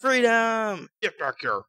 Freedom! Get back here.